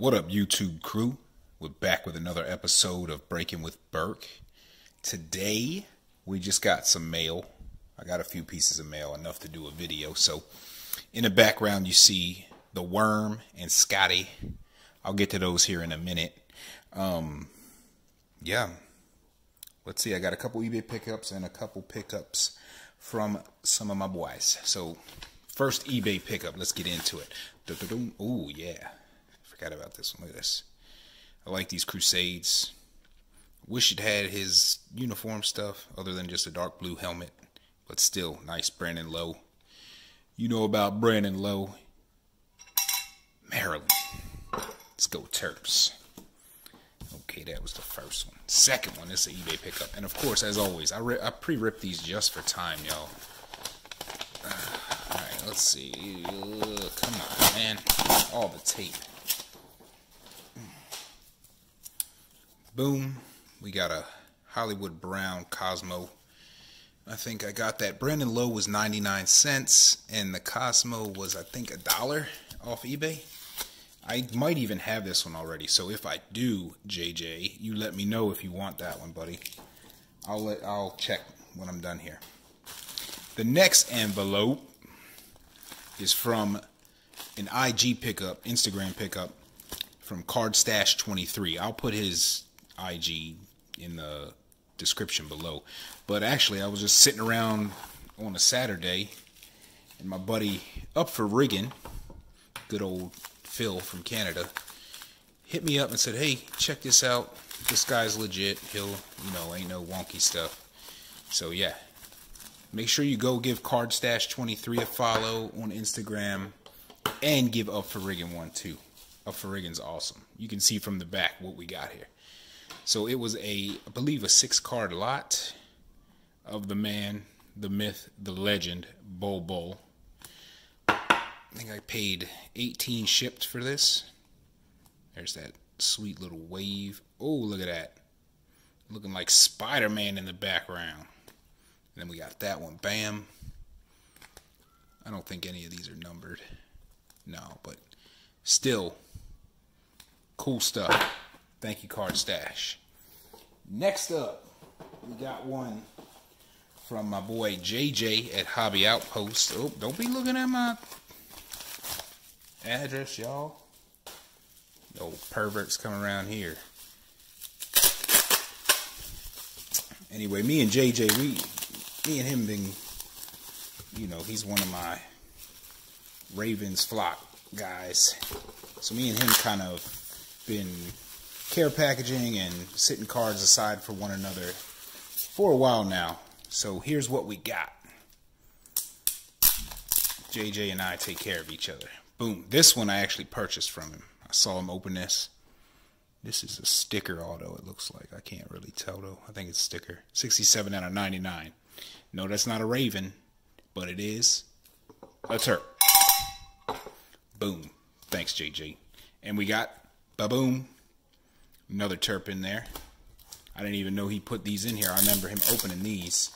What up, YouTube crew? We're back with another episode of Breaking with Burk. Today, we just got some mail. I got a few pieces of mail, enough to do a video. So, in the background, you see the Worm and Scottie. I'll get to those here in a minute. Um, yeah. Let's see, I got a couple eBay pickups and a couple pickups from some of my boys. So, first eBay pickup, let's get into it. Ooh, yeah. Forgot about this one. Look at this. I like these Crusades. Wish it had his uniform stuff other than just a dark blue helmet. But still, nice Brandon Lowe. You know about Brandon Lowe. Maryland. Let's go Terps. Okay, that was the first one. Second one this is an eBay pickup. And of course, as always, I, I pre-ripped these just for time, y'all. Uh, Alright, let's see. Come on, man. All the tape. Boom. We got a Hollywood Brown Cosmo. I think I got that. Brandon Lowe was 99 cents, and the Cosmo was, I think, a dollar off eBay. I might even have this one already, so if I do, JJ, you let me know if you want that one, buddy. I'll let I'll check when I'm done here. The next envelope is from an IG pickup, Instagram pickup from Card Stash 23. I'll put his IG in the description below. But actually, I was just sitting around on a Saturday, and my buddy up for rigging, good old Phil from Canada, hit me up and said, "Hey, check this out. This guy's legit. He'll, you know, ain't no wonky stuff." So yeah, make sure you go give Card Stash 23 a follow on Instagram, and give Up for Rigging one too. Up for Rigging's awesome. You can see from the back what we got here. So it was a, I believe, a six card lot of the man, the myth, the legend, Bol Bol. I think I paid 18 shipped for this. There's that sweet little wave. Oh, look at that. Looking like Spider Man in the background. And then we got that one. Bam. I don't think any of these are numbered. No, but still cool stuff. Thank you, Card Stash. Next up, we got one from my boy JJ at Hobby Outpost. Oh, don't be looking at my address, y'all. No perverts coming around here. Anyway, me and JJ, we, me and him been, you know, he's one of my Ravens flock guys. So me and him kind of been care packaging and sitting cards aside for one another for a while now. So here's what we got. JJ and I take care of each other. Boom. This one I actually purchased from him. I saw him open this. This is a sticker, although it looks like. I can't really tell, though. I think it's sticker. 67 out of 99. No, that's not a Raven, but it is a Terp. Boom. Thanks, JJ. And we got, ba-boom, another Terp in there. I didn't even know he put these in here. I remember him opening these.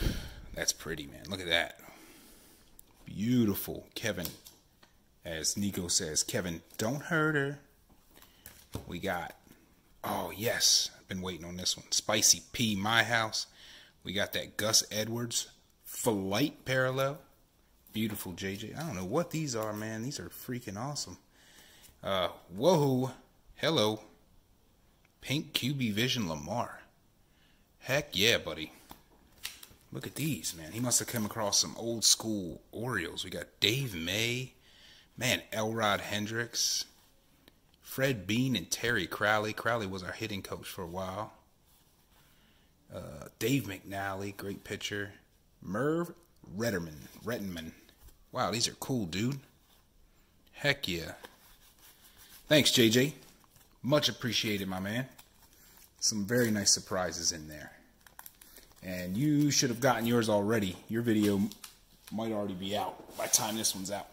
That's pretty, man. Look at that. Beautiful. Kevin, as Nico says, Kevin, don't hurt her. We got, oh, yes. I've been waiting on this one. Spicy P, My House. We got that Gus Edwards Flight Parallel. Beautiful, JJ. I don't know what these are, man. These are freaking awesome. Uh, whoa. Hello. Pink QB Vision Lamar. Heck yeah, buddy. Look at these, man. He must have come across some old school Orioles. We got Dave May. Man, Elrod Hendricks. Fred Beene and Terry Crowley. Crowley was our hitting coach for a while. Uh, Dave McNally, great pitcher. Merv Retterman. Rettenman. Wow, these are cool, dude. Heck yeah. Thanks, JJ. Much appreciated, my man. Some very nice surprises in there. And you should have gotten yours already. Your video might already be out by the time this one's out.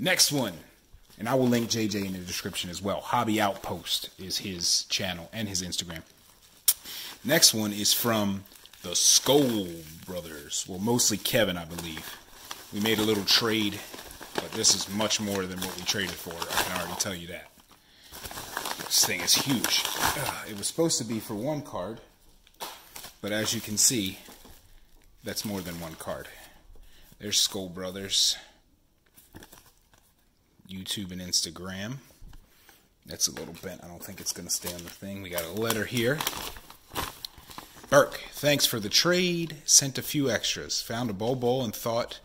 Next one, and I will link JJ in the description as well. Hobby Outpost is his channel and his Instagram. Next one is from the Skull Brothers. Well, mostly Kevin, I believe. We made a little trade But this is much more than what we traded for. I can already tell you that. This thing is huge. Uh, it was supposed to be for one card, but as you can see, that's more than one card. There's Skull Brothers, YouTube and Instagram. That's a little bent. I don't think it's going to stay on the thing. We got a letter here. Burke, thanks for the trade. Sent a few extras. Found a Bol Bol and thought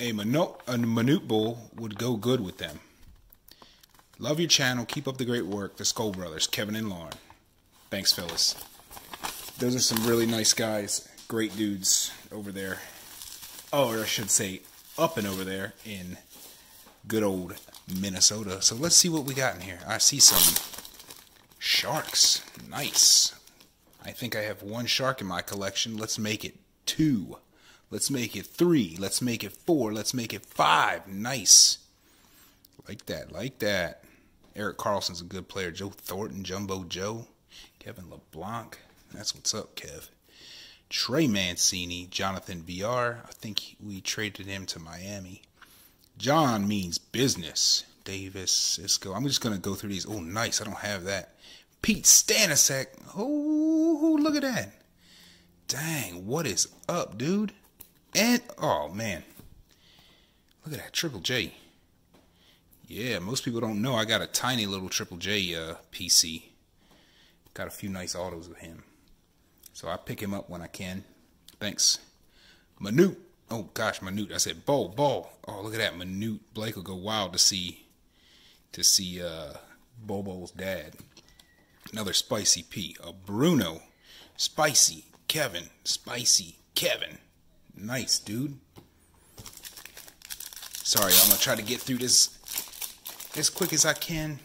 a a Manute Bol would go good with them. Love your channel. Keep up the great work. The Skull Brothers, Kevin and Lauren. Thanks, Phyllis. Those are some really nice guys. Great dudes over there. Oh, or I should say, up and over there in good old Minnesota. So let's see what we got in here. I see some sharks. Nice. I think I have one shark in my collection. Let's make it two. Let's make it three. Let's make it four. Let's make it five. Nice. Like that. Like that. Erik Karlsson's a good player. Joe Thornton, Jumbo Joe, Kevin Labanc. That's what's up, Kev. Trey Mancini, Jonathan Villar. I think we traded him to Miami. John means business. Davis, Sisco. I'm just gonna go through these. Oh, nice. I don't have that. Pete Stanisiak. Oh, look at that. Dang, what is up, dude? And oh man, look at that Triple J. Yeah, most people don't know I got a tiny little Triple J uh, PC. Got a few nice autos with him. So I pick him up when I can. Thanks. Manute. Oh gosh, Manute. I said Bo, Bo. Oh, look at that. Manute. Blake will go wild to see to see uh Bobo's dad. Another spicy P. A Bruno. Spicy. Kevin. Spicy. Kevin. Nice, dude. Sorry, I'm gonna try to get through this as quick as I can.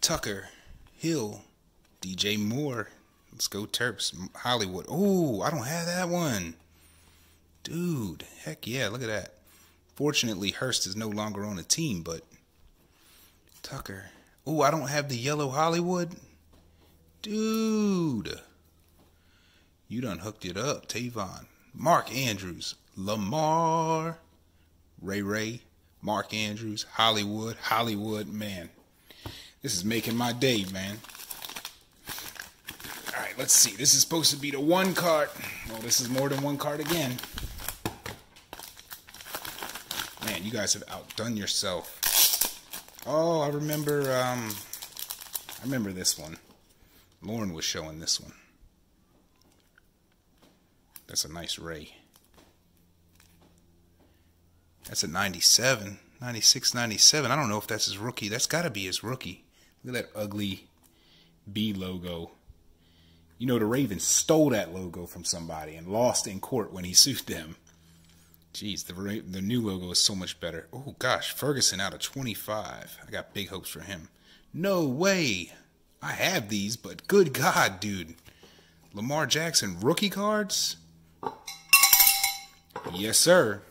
Tucker, Hill, DJ Moore. Let's go Terps. Hollywood. Oh, I don't have that one. Dude, heck yeah, look at that. Fortunately, Hurst is no longer on the team, but Tucker. Oh, I don't have the yellow Hollywood. Dude. You done hooked it up, Tavon. Mark Andrews. Lamar. Ray Ray. Mark Andrews, Hollywood, Hollywood, man. This is making my day, man. All right, let's see. This is supposed to be the one card. Well, this is more than one card again. Man, you guys have outdone yourself. Oh, I remember, um, I remember this one. Lauren was showing this one. That's a nice ray. That's a 97, 96, 97. I don't know if that's his rookie. That's got to be his rookie. Look at that ugly B logo. You know, the Ravens stole that logo from somebody and lost in court when he sued them. Jeez, the the new logo is so much better. Oh gosh, Ferguson out of 25. I got big hopes for him. No way. I have these, but good God, dude. Lamar Jackson rookie cards? Yes, sir.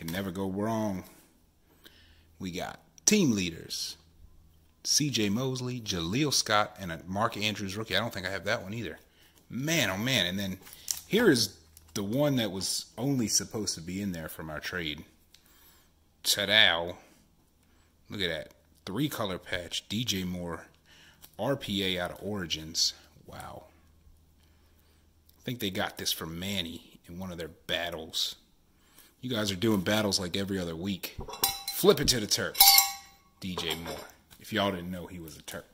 Can never go wrong. We got team leaders. CJ Mosley, Jaleel Scott, and a Mark Andrews rookie. I don't think I have that one either. Man, oh man. And then here is the one that was only supposed to be in there from our trade. Tadow. Look at that. Three color patch. DJ Moore. RPA out of Origins. Wow. I think they got this from Manny in one of their battles. You guys are doing battles like every other week. Flip it to the Terps. DJ Moore. If y'all didn't know he was a Terp.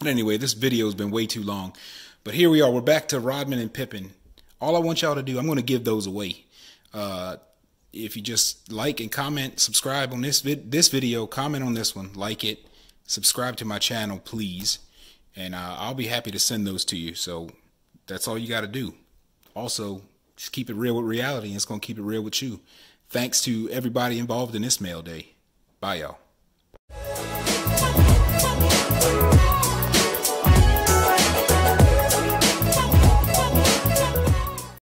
But anyway, this video has been way too long. But here we are. We're back to Rodman and Pippen. All I want y'all to do, I'm going to give those away. Uh, if you just like and comment, subscribe on this vid this video, comment on this one, like it, subscribe to my channel, please. And uh, I'll be happy to send those to you. So that's all you got to do. Also, just keep it real with reality, and it's going to keep it real with you. Thanks to everybody involved in this mail day. Bye, y'all.